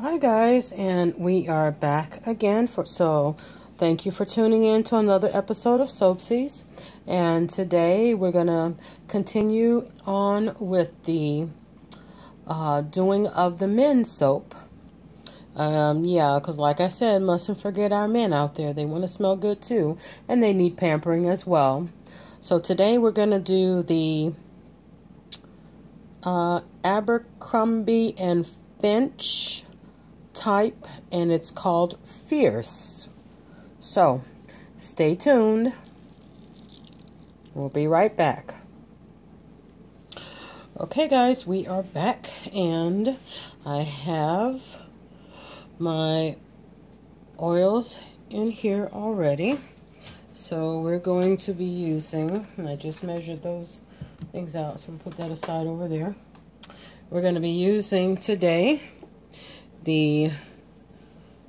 Hi guys, and we are back again for so thank you for tuning in to another episode of Soapzies. And today we're gonna continue on with the uh, doing of the men's soap. Um, yeah, because like I said, mustn't forget our men out there. They want to smell good too, and they need pampering as well. So today we're gonna do the uh, Abercrombie and Finch type and it's called Fierce. So, stay tuned. We'll be right back. Okay, guys, we are back and I have my oils in here already. So, we're going to be using, I just measured those things out, so we'll put that aside over there. We're going to be using today the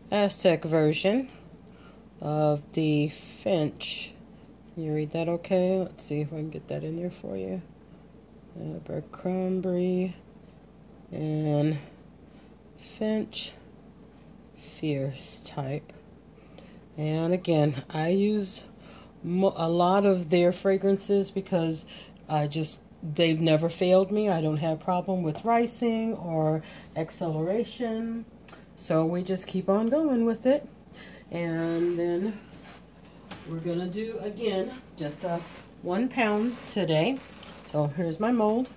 Aztec version of the Finch. Can you read that okay? Let's see if I can get that in there for you. Abercrombie and Finch Fierce type. And again, I use a lot of their fragrances because I just they've never failed me. I don't have problem with ricing or acceleration. So we just keep on going with it. And then we're to do, again, just a one pound today. So here's my mold.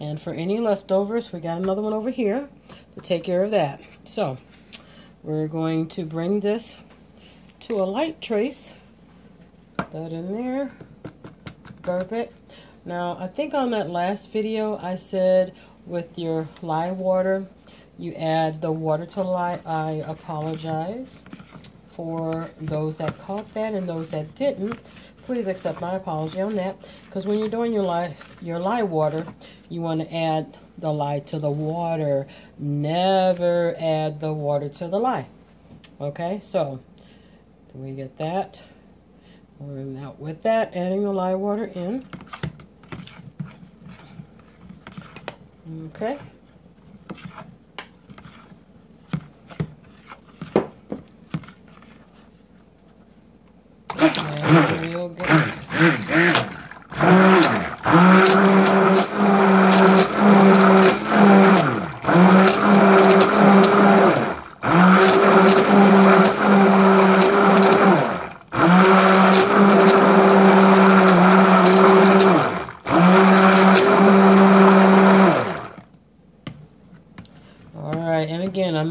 And for any leftovers, we got another one over here to take care of that. So we're going to bring this to a light trace. Put that in there. Burp it. Now, I think on that last video, I said with your lye water, you add the water to the lye. I apologize for those that caught that and those that didn't. Please accept my apology on that. Because when you're doing your lye, your lye water, you want to add the lye to the water. Never add the water to the lye. Okay, so we get that. We're now with that, adding the lye water in. Okay. And we'll get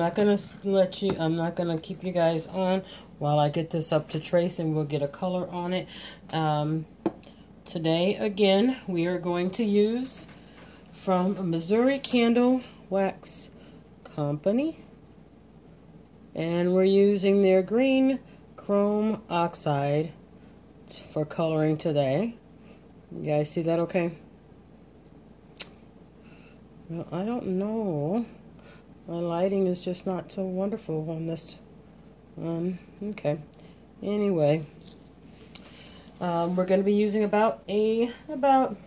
not gonna you. I'm not gonna keep you guys on while I get this up to trace and we'll get a color on it. Um, today again we are going to use from Missouri Candle Wax Company. And we're using their green chrome oxide for coloring today. You guys see that okay? Well, I don't know my lighting is just not so wonderful on this um okay. Anyway um, we're going to be using about a about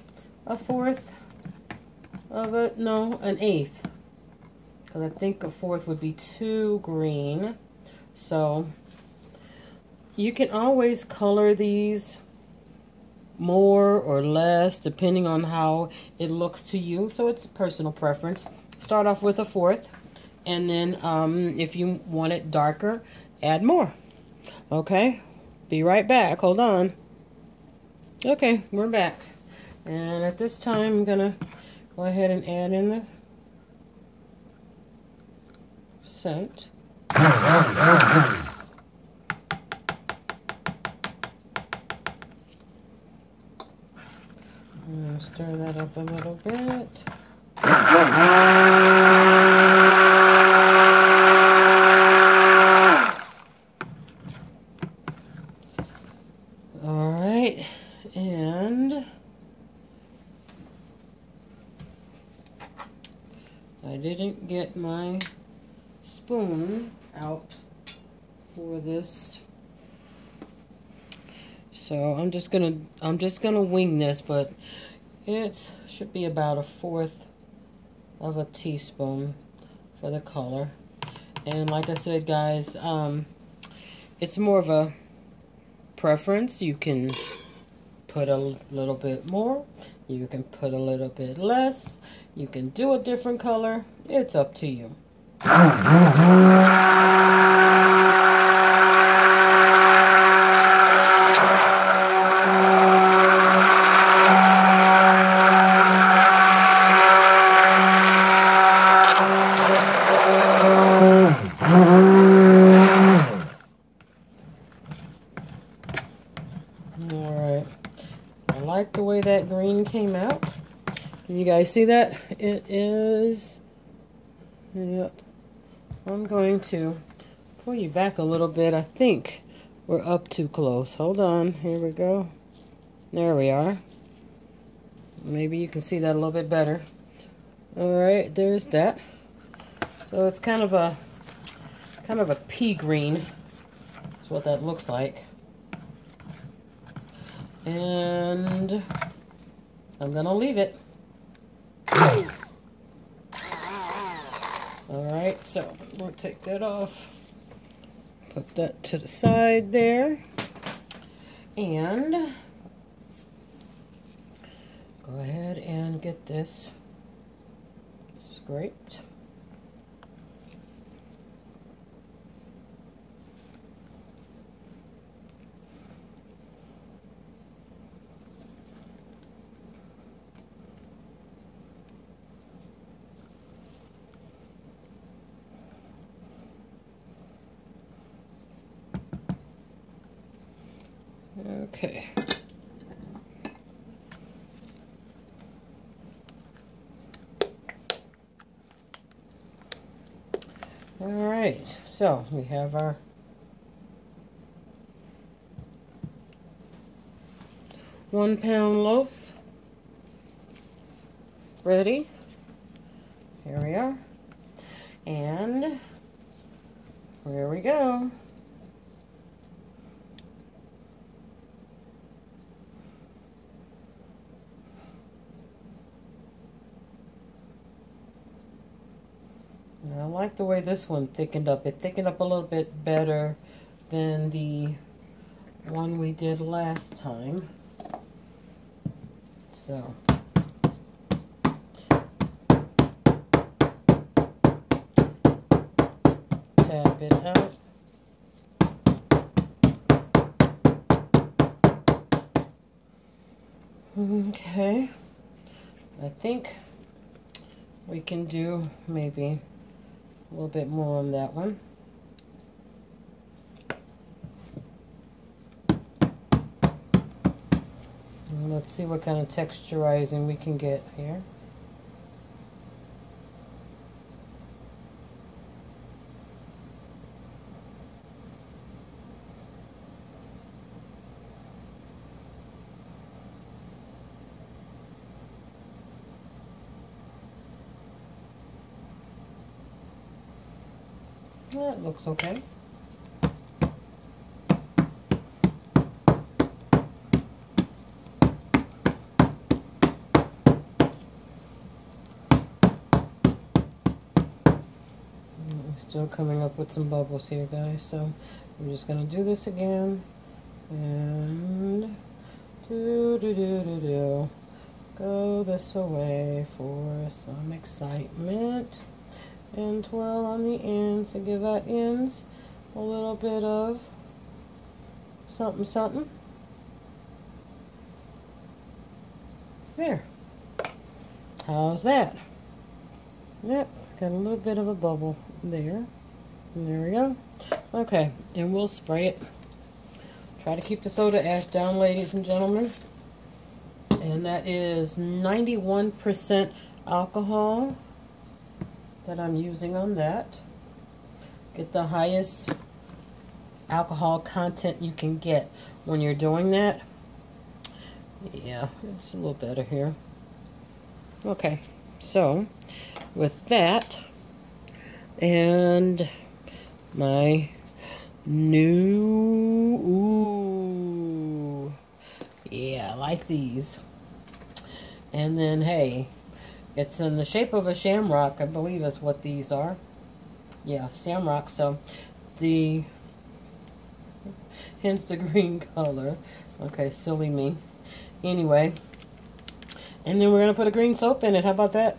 a fourth of it no an eighth. Because I think a fourth would be too green. So you can always color these more or less depending on how it looks to you. So it's personal preference. Start off with a fourth and then um, if you want it darker, add more. Okay, be right back. Hold on. Okay, we're back. And at this time, I'm going to go ahead and add in the scent. stir that up a little bit. Didn't get my spoon out for this. So I'm just gonna I'm just gonna wing this, but it should be about a fourth of a teaspoon for the color. And like I said, guys, um, it's more of a preference. You can put a little bit more. You can put a little bit less. You can do a different color. It's up to you. like the way that came out. Can you guys see that? It is, yep. I'm going to pull you back a little bit. I think we're up too close. Hold on. Here we go. There we are. Maybe you can see that a little bit better. Alright, there's that. So it's kind of a kind of a pea green. That's what that looks like. And I'm to leave it. Alright, so we'll take that off. Put that to the side there. And go ahead and get this scraped. Okay. All right, so we have our one pound loaf ready. Here we are. And here we go. I like the way this one thickened up. It thickened up a little bit better than the one we did last time. So. Tap it out. Okay. I think we can do maybe a little bit more on that one. And let's see what kind of texturizing we can get here. That looks okay. Mm, still coming up with some bubbles here, guys. So I'm just to do this again. And do do do do do. Go this away for some excitement and twirl on the ends to give that ends a little bit of something something. There. How's that? Yep, got a little bit of a bubble there. And there we go. Okay, and we'll spray it. Try to keep the soda ash down, ladies and gentlemen. And that is 91% alcohol that I'm using on that. Get the highest alcohol content you can get when you're doing that. Yeah, it's a little better here. Okay, so with that and my new, ooh, yeah, I like these. And then, hey, it's in the shape of a shamrock, I believe is what these are. yeah, Shamrock. So the, hence the green color. Okay, silly me. Anyway, and then we're going to put a green soap in it. How about that?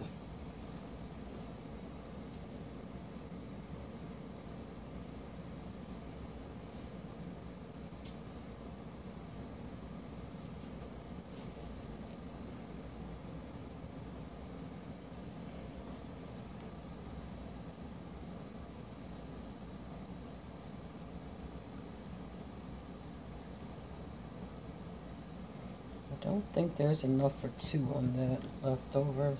Don't think there's enough for two on that leftovers.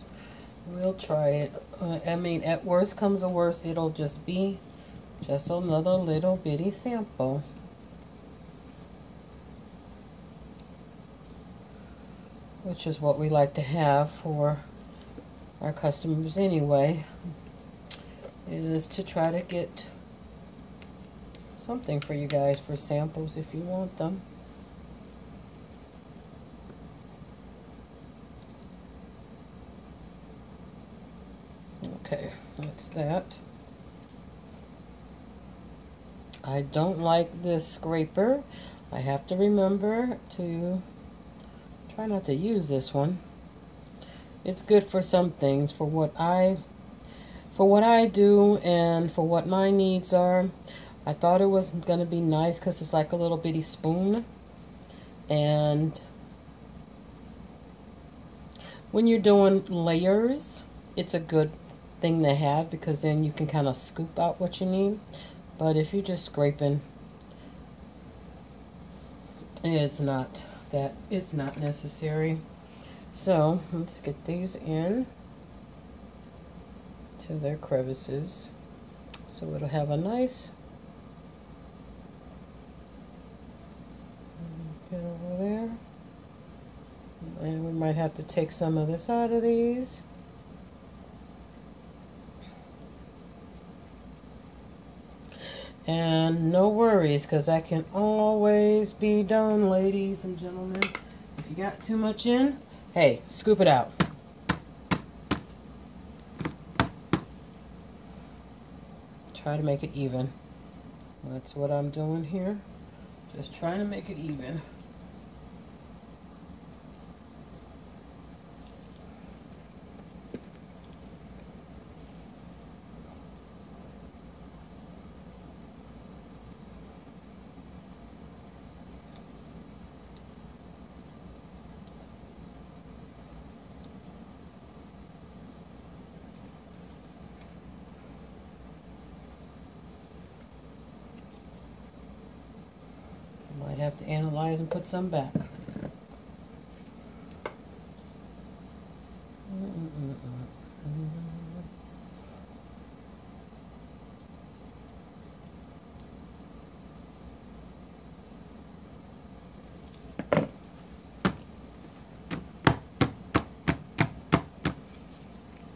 We'll try it. Uh, I mean, at worst comes a worst, it'll just be just another little bitty sample. Which is what we like to have for our customers anyway. Is to try to get something for you guys for samples if you want them. Okay, that's that. I don't like this scraper. I have to remember to try not to use this one. It's good for some things, for what I for what I do and for what my needs are. I thought it was going to be nice because it's like a little bitty spoon. And when you're doing layers, it's a good thing to have because then you can kind of scoop out what you need. But if you're just scraping, it's not that, it's not necessary. So let's get these in to their crevices. So it'll have a nice get over there. And we might have to take some of this out of these. And no worries, because that can always be done, ladies and gentlemen. If you got too much in, hey, scoop it out. Try to make it even. That's what I'm doing here. Just trying to make it even. Might have to analyze and put some back.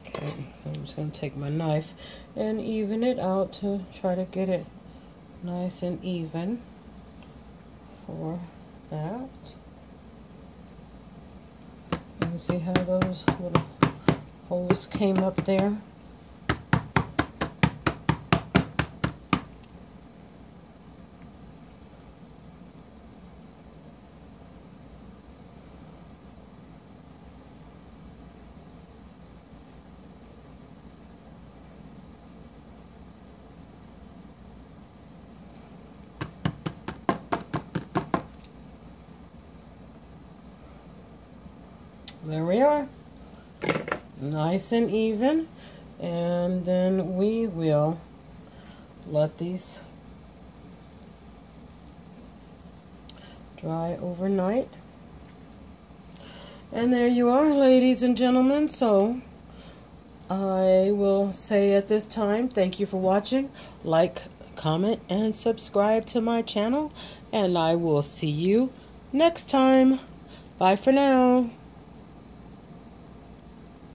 Okay, I'm just going to take my knife and even it out to try to get it nice and even for that. You see how those little holes came up there? There we are. Nice and even. And then we will let these dry overnight. And there you are, ladies and gentlemen. So, I will say at this time, thank you for watching. Like, comment, and subscribe to my channel. And I will see you next time. Bye for now.